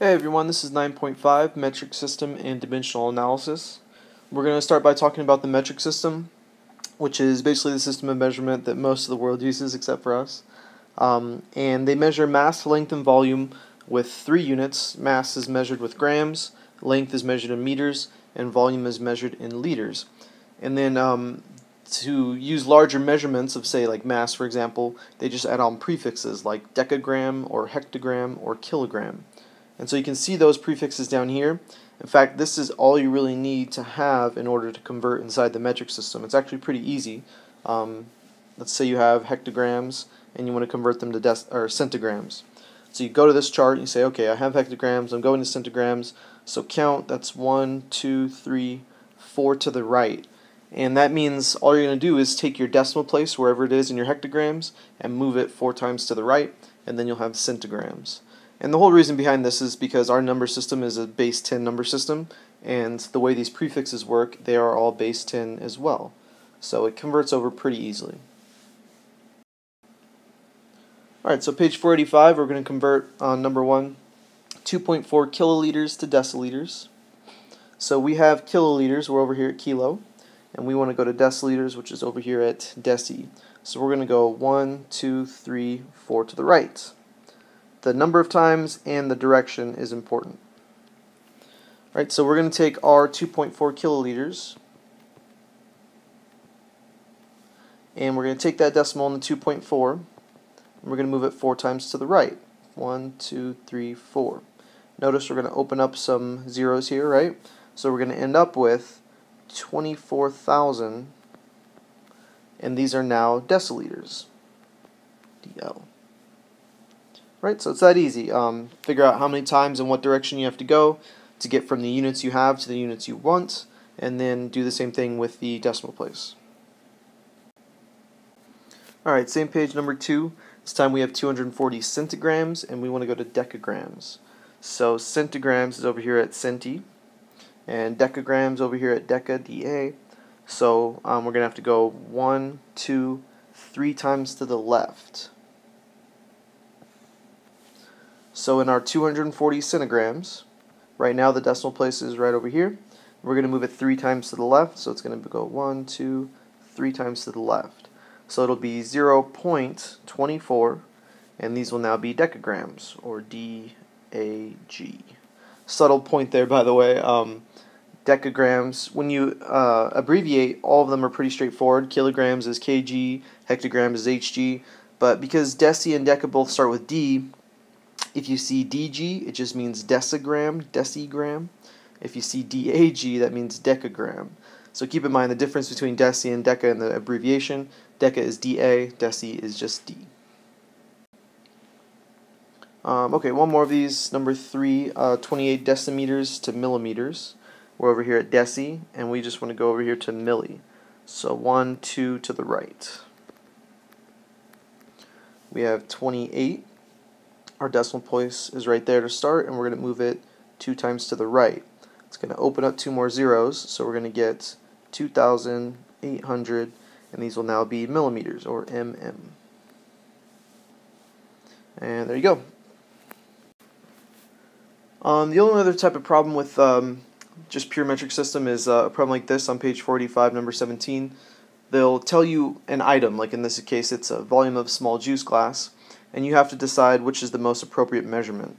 Hey everyone, this is 9.5 Metric System and Dimensional Analysis. We're going to start by talking about the metric system, which is basically the system of measurement that most of the world uses except for us. Um, and they measure mass, length, and volume with three units. Mass is measured with grams, length is measured in meters, and volume is measured in liters. And then um, to use larger measurements of, say, like mass, for example, they just add on prefixes like decagram or hectogram or kilogram. And so you can see those prefixes down here. In fact, this is all you really need to have in order to convert inside the metric system. It's actually pretty easy. Um, let's say you have hectograms and you want to convert them to or centigrams. So you go to this chart and you say, okay, I have hectograms, I'm going to centigrams. So count, that's one, two, three, four to the right. And that means all you're going to do is take your decimal place, wherever it is in your hectograms, and move it four times to the right, and then you'll have centigrams. And the whole reason behind this is because our number system is a base 10 number system, and the way these prefixes work, they are all base 10 as well. So it converts over pretty easily. Alright, so page 485, we're going to convert on number 1, 2.4 kiloliters to deciliters. So we have kiloliters, we're over here at kilo, and we want to go to deciliters, which is over here at deci. So we're going to go 1, 2, 3, 4 to the right the number of times and the direction is important. All right, so we're going to take our 2.4 kiloliters and we're going to take that decimal in the 2.4 and we're going to move it four times to the right. One, two, three, four. Notice we're going to open up some zeros here, right? So we're going to end up with 24,000 and these are now deciliters. DL. Right, so it's that easy. Um, figure out how many times and what direction you have to go to get from the units you have to the units you want, and then do the same thing with the decimal place. Alright, same page number two. This time we have 240 centigrams, and we want to go to decagrams. So centigrams is over here at centi, and decagrams over here at deca, DA. So um, we're going to have to go one, two, three times to the left. So in our 240 centigrams, right now the decimal place is right over here. We're going to move it three times to the left, so it's going to go one, two, three times to the left. So it'll be 0 0.24, and these will now be decagrams, or D-A-G. Subtle point there, by the way. Um, decagrams, when you uh, abbreviate, all of them are pretty straightforward. Kilograms is kg, hectograms is hg, but because deci and deca both start with D, if you see DG, it just means decigram, decigram. If you see DAG, that means decagram. So keep in mind the difference between deci and deca in the abbreviation. Deca is DA, deci is just D. Um, okay, one more of these. Number three, uh, 28 decimeters to millimeters. We're over here at deci, and we just want to go over here to milli. So one, two to the right. We have 28 our decimal place is right there to start, and we're going to move it two times to the right. It's going to open up two more zeros, so we're going to get 2,800, and these will now be millimeters, or mm. And there you go. Um, the only other type of problem with um, just pure metric system is uh, a problem like this on page 45, number 17. They'll tell you an item, like in this case it's a volume of small juice glass, and you have to decide which is the most appropriate measurement.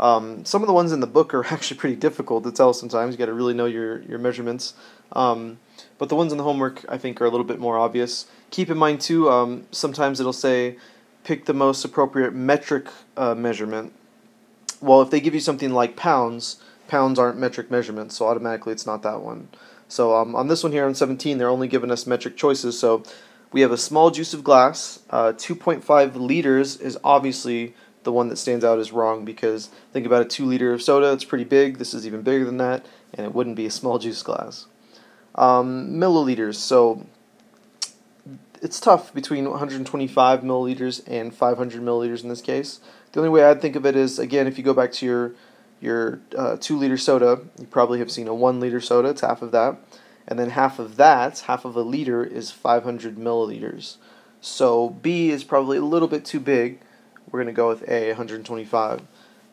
Um, some of the ones in the book are actually pretty difficult to tell sometimes. you got to really know your, your measurements. Um, but the ones in the homework, I think, are a little bit more obvious. Keep in mind, too, um, sometimes it'll say pick the most appropriate metric uh, measurement. Well, if they give you something like pounds, pounds aren't metric measurements, so automatically it's not that one. So um, on this one here on 17, they're only giving us metric choices. So we have a small juice of glass. Uh, 2.5 liters is obviously the one that stands out as wrong because think about a 2 liter of soda, it's pretty big. This is even bigger than that, and it wouldn't be a small juice glass. Um, milliliters, so it's tough between 125 milliliters and 500 milliliters in this case. The only way I'd think of it is, again, if you go back to your your uh, 2 liter soda, you probably have seen a 1 liter soda, it's half of that and then half of that, half of a liter, is 500 milliliters. So B is probably a little bit too big. We're going to go with A, 125.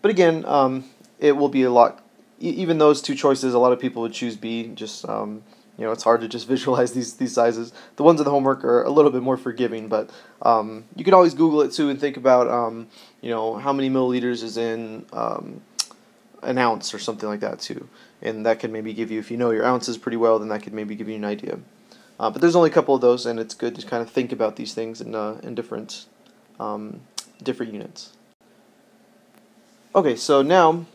But again, um, it will be a lot. E- even those two choices, a lot of people would choose B. Just um, you know, it's hard to just visualize these these sizes. The ones in the homework are a little bit more forgiving, but um, you can always Google it too and think about um, you know how many milliliters is in um, an ounce or something like that too, and that could maybe give you if you know your ounces pretty well, then that could maybe give you an idea. Uh, but there's only a couple of those, and it's good to kind of think about these things in uh, in different um, different units. Okay, so now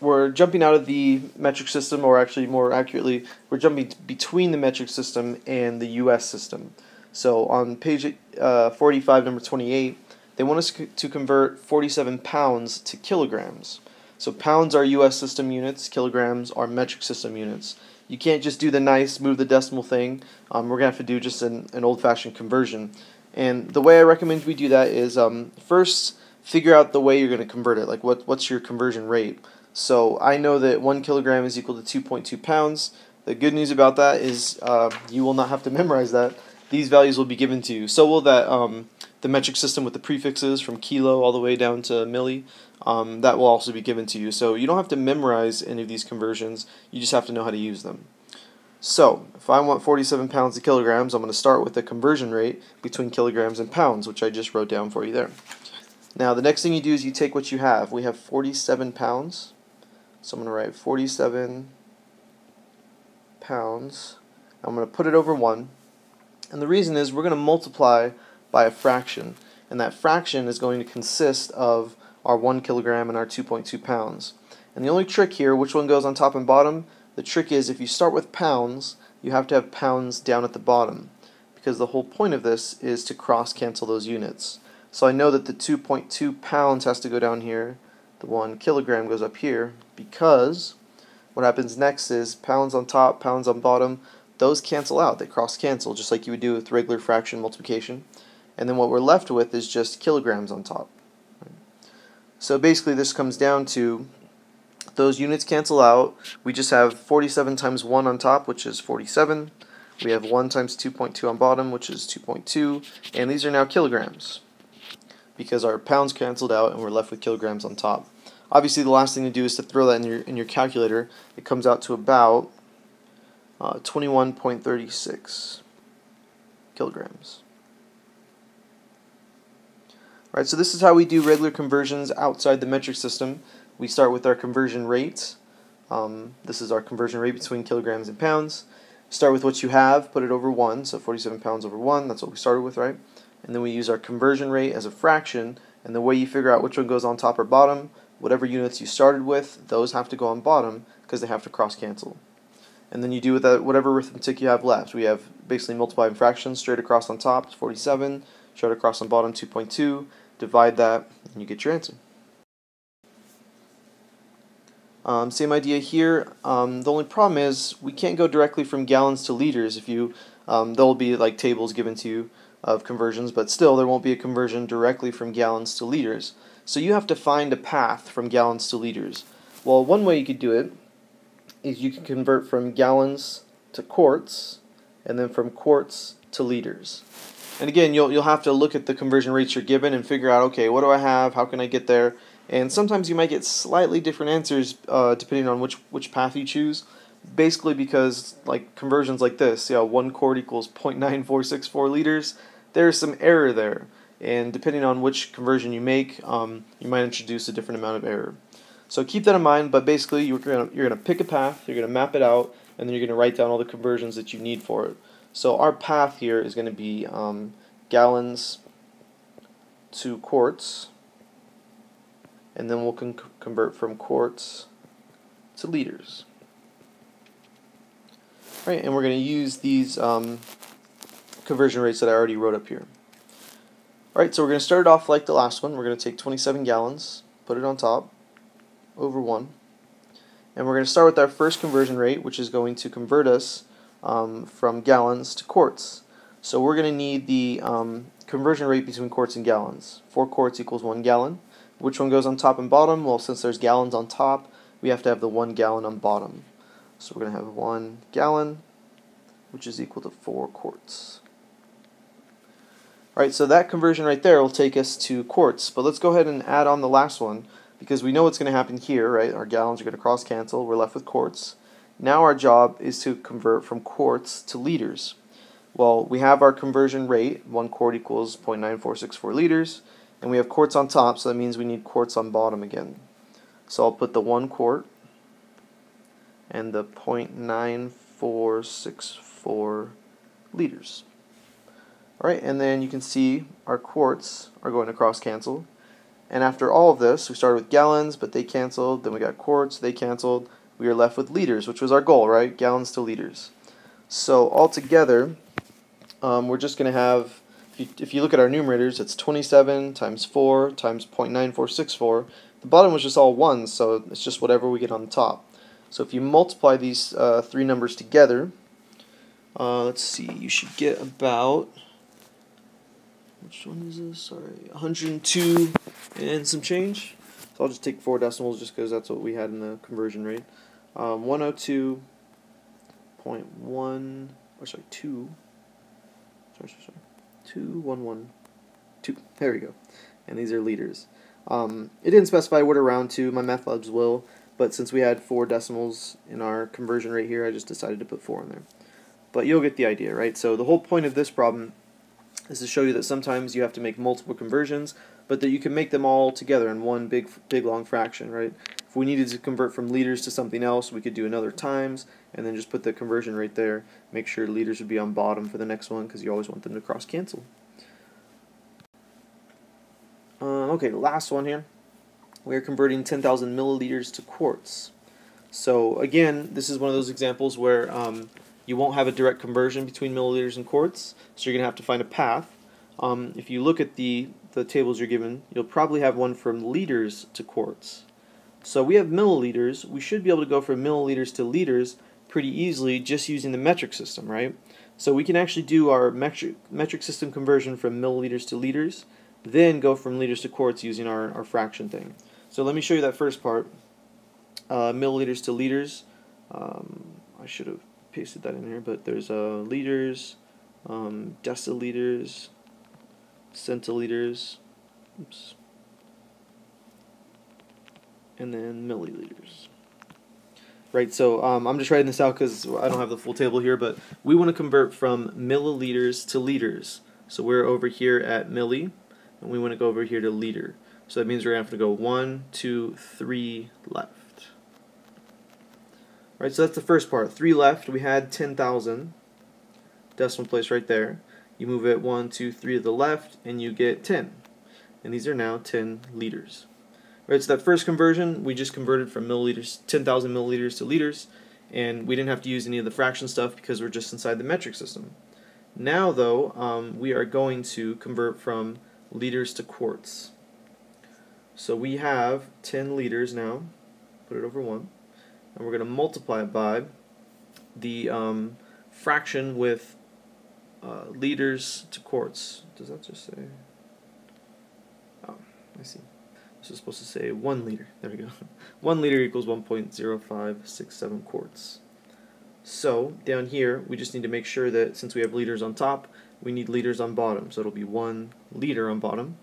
we're jumping out of the metric system, or actually more accurately, we're jumping between the metric system and the U.S. system. So on page uh, 45, number 28, they want us to convert 47 pounds to kilograms. So pounds are U.S. system units, kilograms are metric system units. You can't just do the nice move the decimal thing. Um, we're going to have to do just an, an old-fashioned conversion. And the way I recommend we do that is um, first figure out the way you're going to convert it. Like what what's your conversion rate? So I know that one kilogram is equal to 2.2 pounds. The good news about that is uh, you will not have to memorize that. These values will be given to you. So will that um, the metric system with the prefixes from kilo all the way down to milli. Um, that will also be given to you. So you don't have to memorize any of these conversions. You just have to know how to use them. So if I want 47 pounds to kilograms, I'm going to start with the conversion rate between kilograms and pounds, which I just wrote down for you there. Now the next thing you do is you take what you have. We have 47 pounds. So I'm going to write 47 pounds. I'm going to put it over 1. And the reason is we're going to multiply by a fraction. And that fraction is going to consist of our 1 kilogram and our 2.2 pounds. And the only trick here, which one goes on top and bottom? The trick is if you start with pounds, you have to have pounds down at the bottom. Because the whole point of this is to cross cancel those units. So I know that the 2.2 pounds has to go down here. The 1 kilogram goes up here because what happens next is pounds on top, pounds on bottom, those cancel out. They cross cancel just like you would do with regular fraction multiplication. And then what we're left with is just kilograms on top. So basically this comes down to those units cancel out. We just have 47 times 1 on top, which is 47. We have 1 times 2.2 on bottom, which is 2.2. And these are now kilograms because our pounds canceled out and we're left with kilograms on top. Obviously, the last thing to do is to throw that in your, in your calculator. It comes out to about uh, 21.36 kilograms. Right, so this is how we do regular conversions outside the metric system. We start with our conversion rate. Um, this is our conversion rate between kilograms and pounds. Start with what you have, put it over 1, so 47 pounds over 1, that's what we started with, right? And then we use our conversion rate as a fraction, and the way you figure out which one goes on top or bottom, whatever units you started with, those have to go on bottom because they have to cross cancel. And then you do with that whatever arithmetic you have left. We have basically multiplying fractions straight across on top, 47, straight across on bottom, 2.2, divide that, and you get your answer. Um, same idea here. Um, the only problem is we can't go directly from gallons to liters. If you, um, there'll be like tables given to you of conversions, but still there won't be a conversion directly from gallons to liters. So you have to find a path from gallons to liters. Well, one way you could do it is you can convert from gallons to quarts, and then from quarts to liters. And again, you'll, you'll have to look at the conversion rates you're given and figure out, okay, what do I have? How can I get there? And sometimes you might get slightly different answers uh, depending on which, which path you choose. Basically because like conversions like this, know, one quart equals 0.9464 liters, there's some error there. And depending on which conversion you make, um, you might introduce a different amount of error. So keep that in mind, but basically you're going you're gonna pick a path, you're going to map it out, and then you're going to write down all the conversions that you need for it. So our path here is going to be um, gallons to quarts, and then we'll con convert from quarts to liters. Right, and we're going to use these um, conversion rates that I already wrote up here. Alright, so we're going to start it off like the last one. We're going to take 27 gallons, put it on top, over 1. And we're going to start with our first conversion rate, which is going to convert us um, from gallons to quarts. So we're going to need the um, conversion rate between quarts and gallons. 4 quarts equals 1 gallon. Which one goes on top and bottom? Well, since there's gallons on top, we have to have the 1 gallon on bottom. So we're going to have 1 gallon, which is equal to 4 quarts. Alright, so that conversion right there will take us to quarts. But let's go ahead and add on the last one because we know what's going to happen here, right? Our gallons are going to cross cancel. We're left with quarts. Now our job is to convert from quarts to liters. Well, we have our conversion rate, 1 quart equals 0.9464 liters, and we have quarts on top, so that means we need quarts on bottom again. So I'll put the 1 quart and the 0.9464 liters. Alright, and then you can see our quarts are going to cross cancel. And after all of this, we started with gallons, but they canceled. Then we got quarts, they canceled. We are left with liters, which was our goal, right? Gallons to liters. So altogether, um, we're just going to have, if you, if you look at our numerators, it's 27 times 4 times 0.9464. The bottom was just all ones, so it's just whatever we get on the top. So if you multiply these uh, three numbers together, uh, let's see, you should get about, which one is this? Sorry, 102 and some change. So I'll just take four decimals just because that's what we had in the conversion rate. Um, 102.1, or sorry, 2, sorry, sorry, sorry, 2112. There we go. And these are liters. Um, it didn't specify what around to, MyMathLabs will, but since we had four decimals in our conversion rate here, I just decided to put four in there. But you'll get the idea, right? So the whole point of this problem is to show you that sometimes you have to make multiple conversions, but that you can make them all together in one big, big long fraction, right? If we needed to convert from liters to something else, we could do another times, and then just put the conversion right there. Make sure liters would be on bottom for the next one, because you always want them to cross cancel. Uh, okay, last one here. We are converting 10,000 milliliters to quarts. So again, this is one of those examples where um, you won't have a direct conversion between milliliters and quarts, so you're going to have to find a path. Um, if you look at the, the tables you're given, you'll probably have one from liters to quarts. So we have milliliters. We should be able to go from milliliters to liters pretty easily just using the metric system, right? So we can actually do our metric, metric system conversion from milliliters to liters, then go from liters to quarts using our, our fraction thing. So let me show you that first part. Uh, milliliters to liters. Um, I should have pasted that in here, but there's uh, liters, um, deciliters, centiliters, oops, and then milliliters. Right, so um, I'm just writing this out because I don't have the full table here, but we want to convert from milliliters to liters. So we're over here at milli, and we want to go over here to liter. So that means we're going to have to go one, two, three left. Right, so that's the first part. Three left, we had 10,000. Decimal place right there. You move it one, two, three to the left, and you get 10. And these are now 10 liters. Right, so that first conversion, we just converted from milliliters, 10,000 milliliters to liters, and we didn't have to use any of the fraction stuff because we're just inside the metric system. Now, though, um, we are going to convert from liters to quarts. So we have 10 liters now. Put it over 1 and we're going to multiply it by the um, fraction with uh, liters to quarts. Does that just say? Oh, I see. This is supposed to say 1 liter. There we go. 1 liter equals 1.0567 quarts. So, down here, we just need to make sure that since we have liters on top, we need liters on bottom. So it'll be 1 liter on bottom,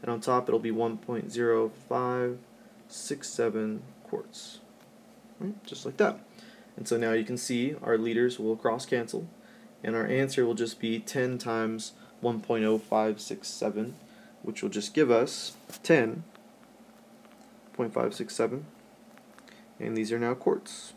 and on top it'll be 1.0567 quarts right? just like that. And so now you can see our liters will cross cancel, and our answer will just be 10 times 1.0567, which will just give us 10.567, and these are now quarts.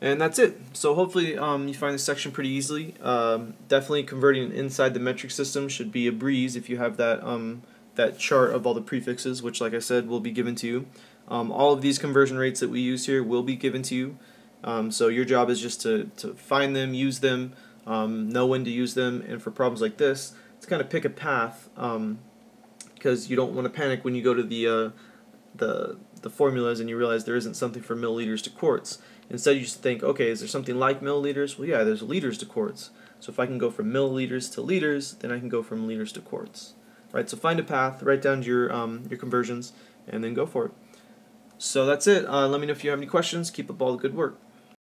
And that's it. So hopefully um, you find this section pretty easily. Um, definitely converting inside the metric system should be a breeze if you have that um, that chart of all the prefixes, which, like I said, will be given to you. Um, all of these conversion rates that we use here will be given to you. Um, so your job is just to, to find them, use them, um, know when to use them, and for problems like this, to kind of pick a path because um, you don't want to panic when you go to the, uh, the, the formulas and you realize there isn't something for milliliters to quarts. Instead, you just think, okay, is there something like milliliters? Well, yeah, there's liters to quarts. So if I can go from milliliters to liters, then I can go from liters to quarts. Right, so find a path, write down your, um, your conversions, and then go for it. So that's it. Uh, let me know if you have any questions. Keep up all the good work.